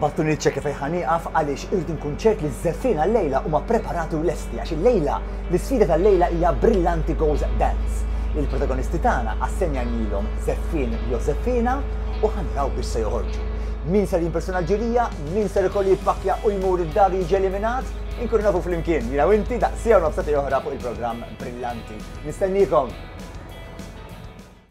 Battuni ċekki fejn ħanieqaf għaliex irrid nkun ċert li ż-żeffien għal-lejla huma preparati u lesti għax il-lejla l-isfida tal-lejla hija Brillanti Goes Dance li l-protagonisti tagħna assenjajnilhom żeffien jew żeffiena u ħa naraw biex se joħorġu. Min ser jimpersuna l-ġirija, min ser ikollu jippakkja u jmur id-dar jiġi eliminat, Inkunu nafu flimkien, jiena u inti daqs siegħa u nofs sati oħra fuq il-programm brillanti. Nistenniekom!